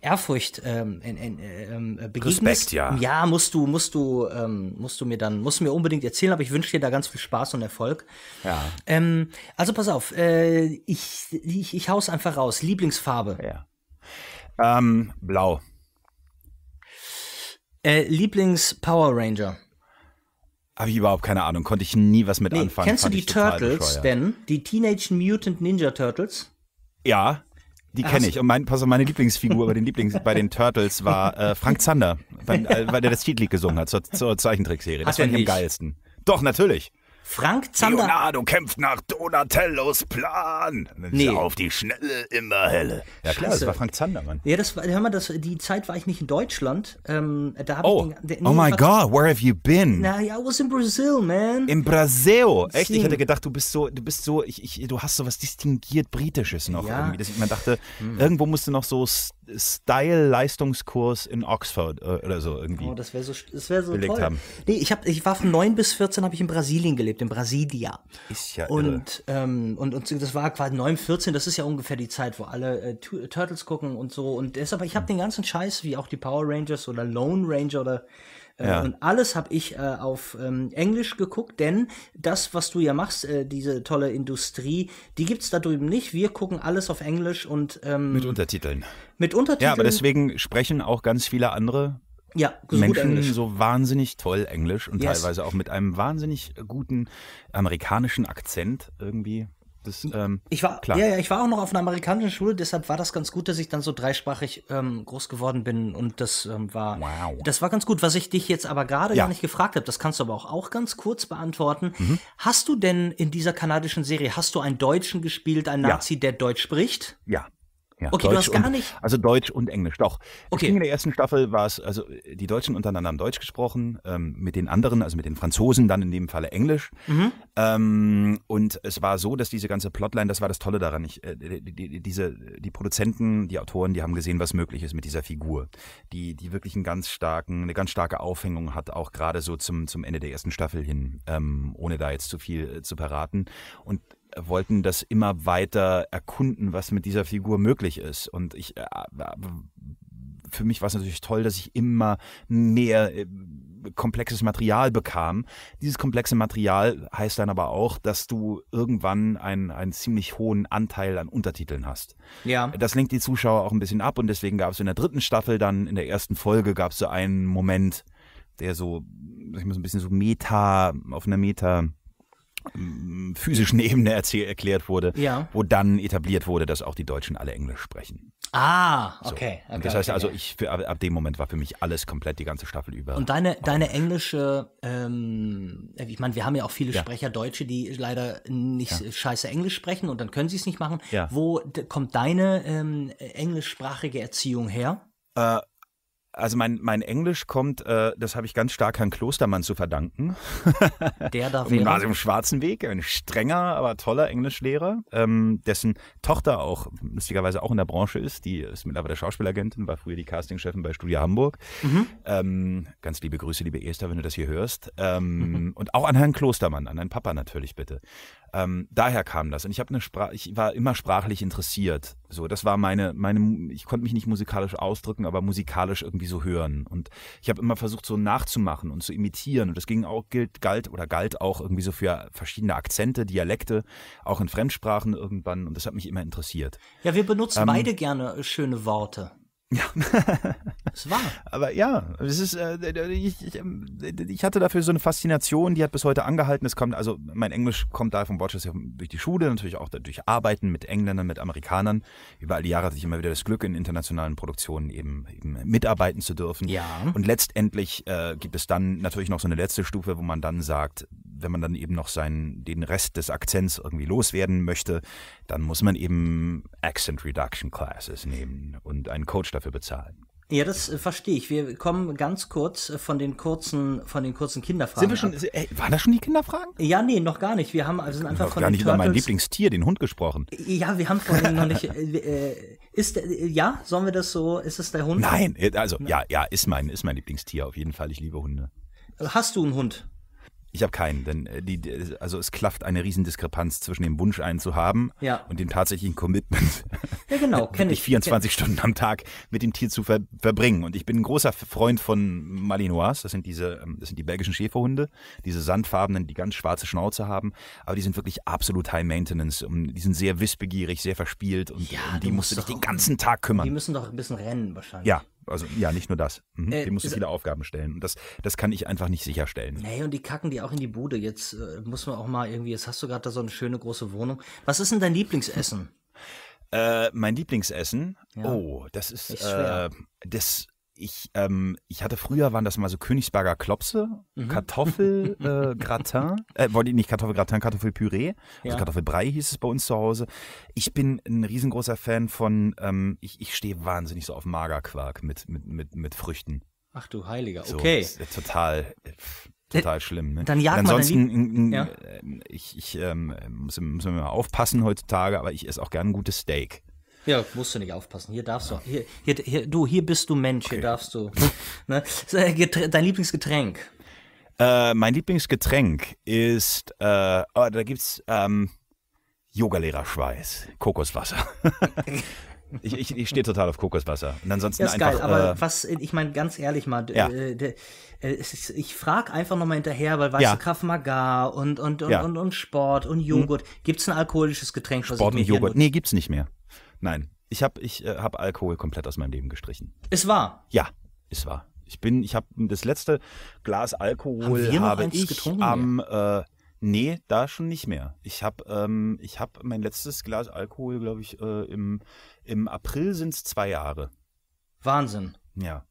Ehrfurcht ähm, in, in, äh, ähm, äh, begegnest. Respekt, ja. Ja, musst du, musst du, ähm, musst du mir dann, musst du mir unbedingt erzählen, aber ich wünsche dir da ganz viel Spaß und Erfolg. Ja. Ähm, also pass auf, äh, ich, ich, ich hau's einfach raus. Lieblingsfarbe. ja. Ähm, blau. Äh, Lieblings-Power Ranger. Habe ich überhaupt keine Ahnung, konnte ich nie was mit Nee, anfangen. kennst du fand die ich total Turtles denn? Die Teenage Mutant Ninja Turtles? Ja, die kenne ich. Und mein, pass auf, meine Lieblingsfigur bei den Lieblings bei den Turtles war äh, Frank Zander, weil, äh, weil der das Titellied gesungen hat zur, zur Zeichentrickserie. Das fand ich am geilsten. Doch, natürlich. Frank Zander. Leonardo kämpft nach Donatellos Plan. Nee. Auf die Schnelle, immer helle. Ja klar, das war Frank Zander, Mann. Ja, das war, hör mal, das, die Zeit war ich nicht in Deutschland. Ähm, da hab Oh, ich den, den, oh my God, where have you been? Na, ja, I was in Brazil, man. Im Brasil. Echt? Ich hätte gedacht, du bist so, du bist so, ich, ich, du hast so was distinguiert Britisches noch Ja. Hm. irgendwie. Dass ich mir dachte, irgendwo musst du noch so Style-Leistungskurs in Oxford äh, oder so irgendwie. Oh, das wäre so, das wär so belegt toll. haben. Nee, ich, hab, ich war von 9 bis 14 habe ich in Brasilien gelebt. Gelebt, in Brasilia. Ist ja irre. Und, ähm, und, und das war quasi 9, 14, das ist ja ungefähr die Zeit, wo alle äh, Tu- Turtles gucken und so. Und deshalb, ich habe den ganzen Scheiß, wie auch die Power Rangers oder Lone Ranger oder äh, Ja. und alles habe ich äh, auf ähm, Englisch geguckt, denn das, was du ja machst, äh, diese tolle Industrie, die gibt's da drüben nicht. Wir gucken alles auf Englisch und ähm, Mit mit, Untertiteln. Untertiteln. Ja, aber deswegen sprechen auch ganz viele andere ja, so Menschen so wahnsinnig toll Englisch und Yes. teilweise auch mit einem wahnsinnig guten amerikanischen Akzent irgendwie. Das, ähm, Ich war, klar. ja, ja, ich war auch noch auf einer amerikanischen Schule, deshalb war das ganz gut, dass ich dann so dreisprachig ähm, groß geworden bin und das ähm, war, Wow. das war ganz gut. Was ich dich jetzt aber gerade Ja. gar nicht gefragt habe, das kannst du aber auch, auch ganz kurz beantworten. Mhm. Hast du denn in dieser kanadischen Serie, hast du einen Deutschen gespielt, einen Ja. Nazi, der Deutsch spricht? Ja. Ja. Okay, du hast gar und, nicht- Also Deutsch und Englisch, doch. Okay. In der ersten Staffel war es, also die Deutschen untereinander haben Deutsch gesprochen, ähm, mit den anderen, also mit den Franzosen dann in dem Falle Englisch. Mhm. Ähm, und es war so, dass diese ganze Plotline, das war das Tolle daran, ich, äh, die, die, diese, die Produzenten, die Autoren, die haben gesehen, was möglich ist mit dieser Figur, die, die wirklich einen ganz starken, eine ganz starke Aufhängung hat, auch gerade so zum, zum Ende der ersten Staffel hin, ähm, ohne da jetzt zu viel äh, zu verraten. Und wollten das immer weiter erkunden, was mit dieser Figur möglich ist. Und ich, äh, für mich war es natürlich toll, dass ich immer mehr äh, komplexes Material bekam. Dieses komplexe Material heißt dann aber auch, dass du irgendwann einen, einen ziemlich hohen Anteil an Untertiteln hast. Ja. Das lenkt die Zuschauer auch ein bisschen ab und deswegen gab es in der dritten Staffel dann, in der ersten Folge gab es so einen Moment, der so, ich so ein bisschen so Meta, auf einer Meta physischen <laughs> Ebene erzähl, erklärt wurde, Ja. wo dann etabliert wurde, dass auch die Deutschen alle Englisch sprechen. Ah, So. okay. okay und das heißt okay, also, okay. ich für, ab, dem Moment war für mich alles komplett die ganze Staffel über. Und deine, deine englische, ähm, ich meine, wir haben ja auch viele Ja. Sprecher Deutsche, die leider nicht scheiße Englisch sprechen und dann können sie es nicht machen. Ja. Wo kommt deine ähm, englischsprachige Erziehung her? Äh, also mein, mein Englisch kommt, äh, das habe ich ganz stark Herrn Klostermann zu verdanken. <laughs> Der da Im wäre. Gymnasium Schwarzenweg, ein strenger, aber toller Englischlehrer, ähm, dessen Tochter auch lustigerweise auch in der Branche ist. Die ist mittlerweile Schauspielagentin, war früher die Castingchefin bei Studio Hamburg. Ähm, ganz liebe Grüße, liebe Esther, wenn du das hier hörst. Ähm, Und auch an Herrn Klostermann, an deinen Papa natürlich bitte. Ähm, daher kam das. Und ich habe eine Sprache, ich war immer sprachlich interessiert. So, das war meine, meine, ich konnte mich nicht musikalisch ausdrücken, aber musikalisch irgendwie so hören. Und ich habe immer versucht, so nachzumachen und zu imitieren. Und das ging auch, gilt, galt oder galt auch irgendwie so für verschiedene Akzente, Dialekte, auch in Fremdsprachen irgendwann. Und das hat mich immer interessiert. Ja, wir Ähm, benutzen beide gerne äh, schöne Worte. Ja. <laughs> ist wahr. Aber ja, es ist, äh, ich, ich, ähm, ich hatte dafür so eine Faszination, die hat bis heute angehalten. Es kommt, also mein Englisch kommt da vom Worcester durch die Schule, natürlich auch durch Arbeiten mit Engländern, mit Amerikanern. Über all die Jahre hatte ich immer wieder das Glück, in internationalen Produktionen eben, eben mitarbeiten zu dürfen. Ja. Und letztendlich äh, gibt es dann natürlich noch so eine letzte Stufe, wo man dann sagt, wenn man dann eben noch seinen, den Rest des Akzents irgendwie loswerden möchte, dann muss man eben Accent Reduction Classes nehmen und einen Coach dafür bezahlen. Ja, das äh, verstehe ich. Wir kommen ganz kurz äh, von den kurzen, von den kurzen Kinderfragen. Sind wir schon, ey, waren das schon die Kinderfragen? Ja, nee, noch gar nicht. Wir haben also sind einfach habe von gar nicht über mein Turtles- Lieblingstier, den Hund, gesprochen. Ja, wir haben vorhin noch nicht. <laughs> Äh, äh, ist äh, ja, sollen wir das so? Ist es der Hund? Nein, äh, also ja, ja, ist mein, ist mein Lieblingstier auf jeden Fall. Ich liebe Hunde. Hast du einen Hund? Ich habe keinen, denn äh, die, die- also es klafft eine Riesendiskrepanz zwischen dem Wunsch, einen zu haben Ja. und dem tatsächlichen Commitment. Ja, genau, <laughs> kenne ich. 24 Stunden am Tag mit dem Tier zu ver verbringen. Und ich bin ein großer Freund von Malinois. Das sind diese, ähm, das sind die belgischen Schäferhunde, diese sandfarbenen, die ganz schwarze Schnauze haben. Aber die sind wirklich absolut High Maintenance. Und die sind sehr wissbegierig, sehr verspielt und Ja, um die musst du dich den ganzen Tag Die kümmern. müssen doch ein bisschen rennen wahrscheinlich. Ja, also ja, nicht nur das. Mhm. Äh, Dem musst du viele Aufgaben stellen. Und das, das kann ich einfach nicht sicherstellen. Nee, und die kacken die auch in die Bude. Jetzt äh, muss man auch mal irgendwie, jetzt hast du gerade da so eine schöne große Wohnung. Was ist denn dein Lieblingsessen? Äh, mein Lieblingsessen. Ja. Oh, das ist, Ist äh, das. Ich, ähm, ich hatte früher waren das mal so Königsberger Klopse, Mhm. Kartoffelgratin, <laughs> äh, äh, wollte ich nicht Kartoffelgratin, Kartoffelpüree, also Ja. Kartoffelbrei hieß es bei uns zu Hause. Ich bin ein riesengroßer Fan von, ähm, ich, ich stehe wahnsinnig so auf Magerquark mit, mit, mit, mit Früchten. Ach du Heiliger, So, okay. ist, äh, total, äh, total schlimm. Ne? dann jag Und mal dein ansonsten, n- n- Ja. ähm, ich, ich ähm, muss, muss man mal aufpassen heutzutage, aber ich esse auch gern ein gutes Steak. Ja, musst du nicht aufpassen. Hier darfst du. Hier, hier, hier, du, hier bist du Mensch, hier darfst du. ne? Äh, Dein Lieblingsgetränk. Äh, mein Lieblingsgetränk ist, äh, oh, da gibt's ähm, Yogalehrer-Schweiß, Kokoswasser. <laughs> ich, ich, ich stehe total auf Kokoswasser. Und ansonsten Ja, ist einfach. geil, aber äh, was, ich meine, ganz ehrlich mal, Ja. äh, äh, es ist, ich frage einfach nochmal hinterher, weil weißt Ja. du, Krav Maga und, und, und, Ja. und, und Sport und Joghurt. Gibt's ein alkoholisches Getränk, Sport und Joghurt. Nee, gibt's nicht mehr. Nein. Ich habe ich, äh, hab Alkohol komplett aus meinem Leben gestrichen. Es war. Ja, ist wahr. Ich bin, ich habe das letzte Glas Alkohol habe ich getrunken? am äh, nee, da schon nicht mehr. Ich habe ähm, ich habe mein letztes Glas Alkohol, glaube ich, äh, im im April sind es zwei Jahre. Wahnsinn. Ja,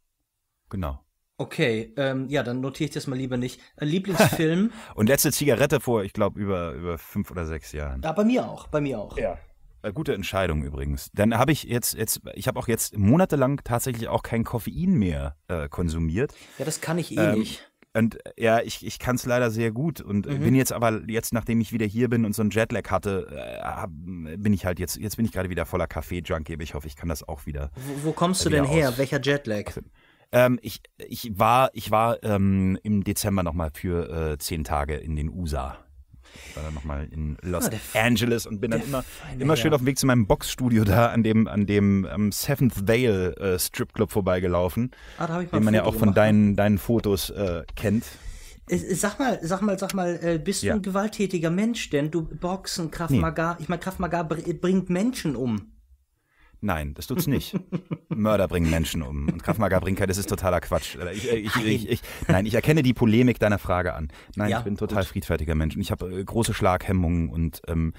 genau. Okay, ähm, ja, dann notiere ich das mal lieber nicht. Äh, Lieblingsfilm? <laughs> Und letzte Zigarette vor, ich glaube über über fünf oder sechs Jahren. ja, bei mir auch, bei mir auch. Ja. Äh, Gute Entscheidung übrigens. Dann habe ich jetzt, jetzt, ich habe auch jetzt monatelang tatsächlich auch kein Koffein mehr äh, konsumiert. Ja, das kann ich eh Ähm, nicht. Und äh, ja, ich, ich kann es leider sehr gut und äh, Mhm. bin jetzt aber, jetzt nachdem ich wieder hier bin und so einen Jetlag hatte, äh, bin ich halt jetzt, jetzt bin ich gerade wieder voller Kaffee-Junkie, aber ich hoffe, ich kann das auch wieder. Wo, wo kommst du wieder denn her? aus. Welcher Jetlag? Ähm, ich, ich war, ich war ähm, im Dezember nochmal für äh, zehn Tage in den USA. War dann nochmal in Los F- Angeles und bin dann immer, feine immer schön auf dem Weg zu meinem Boxstudio da an dem, an dem ähm, Seventh Vale äh, Stripclub vorbeigelaufen, Ah, da habe ich mal den man ja auch von gemacht. deinen, deinen Fotos äh, kennt. Sag mal, sag mal, sag mal, äh, bist Ja. du ein gewalttätiger Mensch? Denn du Boxen, Krav Nee. Maga, ich meine, Krav Maga br- bringt Menschen um. Nein, das tut's nicht. Mörder bringen Menschen um und Krav Maga bringt das ist totaler Quatsch. Ich, ich, ich, ich, nein, ich erkenne die Polemik deiner Frage an. Nein, Ja, ich bin total gut. friedfertiger Mensch und ich habe äh, große Schlaghemmungen und ähm,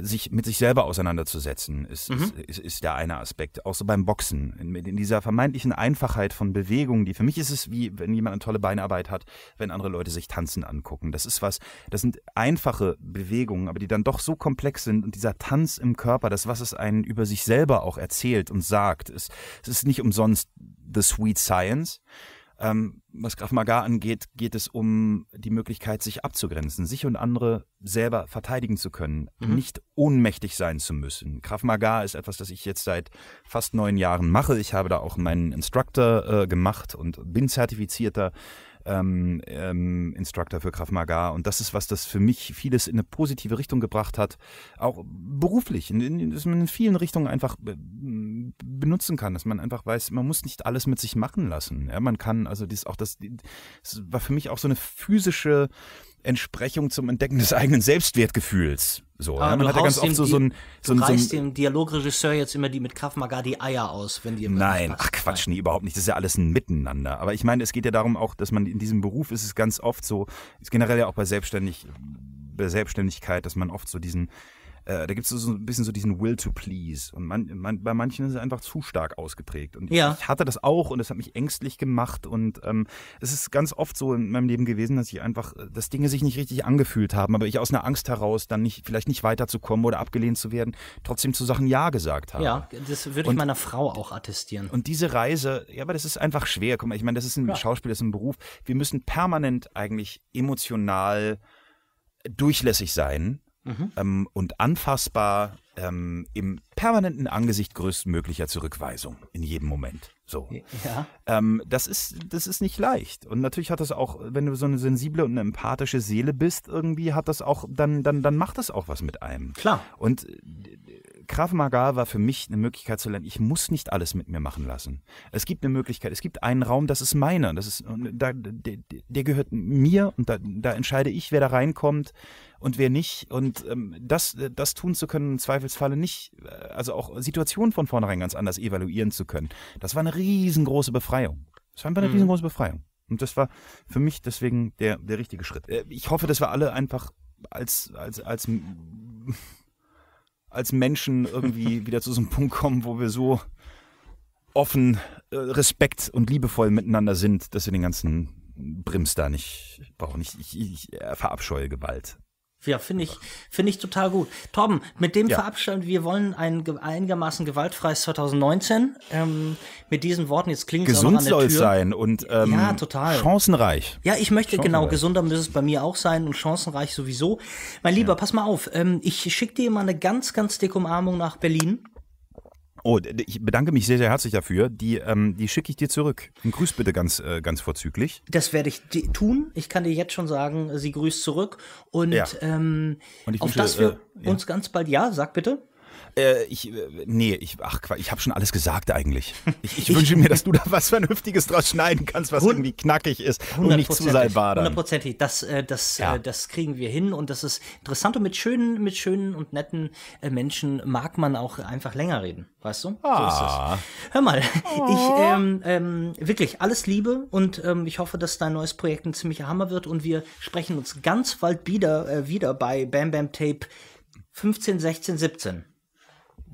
sich mit sich selber auseinanderzusetzen ist, Mhm. ist, ist, ist der eine Aspekt. Auch so beim Boxen, in, in dieser vermeintlichen Einfachheit von Bewegungen, die für mich ist es wie, wenn jemand eine tolle Beinarbeit hat, wenn andere Leute sich tanzen angucken. Das ist was, das sind einfache Bewegungen, aber die dann doch so komplex sind und dieser Tanz im Körper, das, was es einen über sich selber auch erzählt und sagt, ist, es ist nicht umsonst the sweet science. Ähm, was Graf Magar angeht, geht es um die Möglichkeit, sich abzugrenzen, sich und andere selber verteidigen zu können, nicht ohnmächtig sein zu müssen. Graf Magar ist etwas, das ich jetzt seit fast neun Jahren mache. Ich habe da auch meinen Instructor äh, gemacht und bin zertifizierter ähm, ähm, Instructor für Krav Maga und das ist was, das für mich vieles in eine positive Richtung gebracht hat, auch beruflich, in, in, dass man in vielen Richtungen einfach be- benutzen kann, dass man einfach weiß, man muss nicht alles mit sich machen lassen. Ja, man kann also das auch das, das war für mich auch so eine physische Entsprechung zum Entdecken des eigenen Selbstwertgefühls. So, Ah, ja, man hat ja ganz oft so, so ein, so Du so reißt ein dem Dialogregisseur jetzt immer die mit Krav Maga die Eier aus, wenn die Nein, ach Quatsch, nee, überhaupt nicht. Das ist ja alles ein Miteinander. Aber ich meine, es geht ja darum auch, dass man in diesem Beruf ist es ganz oft so, ist generell ja auch bei Selbstständig, bei Selbstständigkeit, dass man oft so diesen, äh, da gibt es so, ein bisschen so diesen Will to please. Und man, man, bei manchen ist es einfach zu stark ausgeprägt. Und Ja. ich, hatte das auch und das hat mich ängstlich gemacht. Und ähm, es ist ganz oft so in meinem Leben gewesen, dass ich einfach, äh, dass Dinge sich nicht richtig angefühlt haben, aber ich aus einer Angst heraus, dann nicht, vielleicht nicht weiterzukommen oder abgelehnt zu werden, trotzdem zu Sachen Ja gesagt habe. Ja, das würde ich Und- meiner Frau auch attestieren. Und diese Reise, ja, aber das ist einfach schwer. Guck mal, ich meine, das ist ein Schauspiel, das ist ein Beruf. Wir müssen permanent eigentlich emotional durchlässig sein ähm, und anfassbar ähm, im permanenten Angesicht größtmöglicher Zurückweisung in jedem Moment. So. Ja. Ähm, das ist, das ist nicht leicht. Und natürlich hat das auch, wenn du so eine sensible und eine empathische Seele bist, irgendwie hat das auch, dann, dann, dann macht das auch was mit einem. Klar. Und Krav Maga war für mich eine Möglichkeit zu lernen, ich muss nicht alles mit mir machen lassen. Es gibt eine Möglichkeit, es gibt einen Raum, das ist meiner, das ist, da, der, der gehört mir und da, da entscheide ich, wer da reinkommt und wer nicht. Und ähm, das, das tun zu können, im Zweifelsfalle nicht, äh, also auch Situationen von vornherein ganz anders evaluieren zu können. Das war eine riesengroße Befreiung. Das war einfach eine riesengroße Befreiung. Und das war für mich deswegen der, der richtige Schritt. Äh, Ich hoffe, dass wir alle einfach als, als, als als Menschen irgendwie <laughs> wieder zu so einem Punkt kommen, wo wir so offen, äh, respekt und liebevoll miteinander sind, dass wir den ganzen Brims da nicht brauchen. Ich, ich, ich verabscheue Gewalt. Ja, finde ich, finde ich total gut. Torben, mit dem Ja. verabschieden wir wollen ein ge- einigermaßen gewaltfreies 2019. Ähm, mit diesen Worten, jetzt klingt es Gesund soll es Tür. sein und ähm, Ja, total. chancenreich. Ja, ich möchte, genau, gesunder muss es bei mir auch sein und chancenreich sowieso. Mein Lieber, pass mal auf, ähm, ich schicke dir mal eine ganz, ganz dicke Umarmung nach Berlin. Oh, ich bedanke mich sehr, sehr herzlich dafür. Die, ähm, die schicke ich dir zurück. Und grüß bitte ganz, äh, ganz vorzüglich. Das werde ich tun. Ich kann dir jetzt schon sagen, sie grüßt zurück. Und, ja. ähm, Und ich auf wünsche, dass wir äh, uns ja. ganz bald, ja, sag bitte. Äh, ich, äh, nee, ich, ach, ich habe schon alles gesagt eigentlich. Ich, ich <laughs> wünsche mir, dass du da <laughs> was Vernünftiges draus schneiden kannst, was irgendwie knackig ist und nicht zu salbadern. Hundertprozentig, das, äh, das, ja. äh, das kriegen wir hin und das ist interessant und mit schönen, mit schönen und netten äh, Menschen mag man auch einfach länger reden, weißt du? Ah. So. Hör mal, oh. ich, ähm, ähm, wirklich alles Liebe und ähm, ich hoffe, dass dein neues Projekt ein ziemlicher Hammer wird und wir sprechen uns ganz bald wieder, äh, wieder bei Bam Bam Tape 15, 16, 17.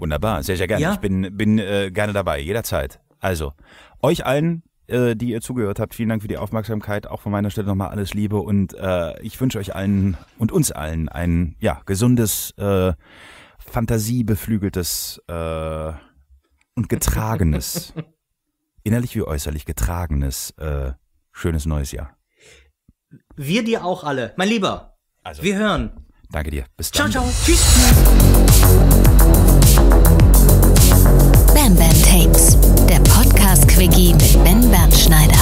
Wunderbar, sehr, sehr gerne. Ja? Ich bin, bin äh, gerne dabei, jederzeit. Also, euch allen, äh, die ihr zugehört habt, vielen Dank für die Aufmerksamkeit. Auch von meiner Stelle nochmal alles Liebe und äh, ich wünsche euch allen und uns allen ein ja, gesundes, äh, fantasiebeflügeltes äh, und getragenes, <laughs> innerlich wie äußerlich getragenes, äh, schönes neues Jahr. Wir dir auch alle. Mein Lieber, also, wir hören. Danke dir. Bis dann. Ciao, ciao. Tschüss. Bam Bam Tapes, der Podcast-Quickie mit Ben Bernschneider.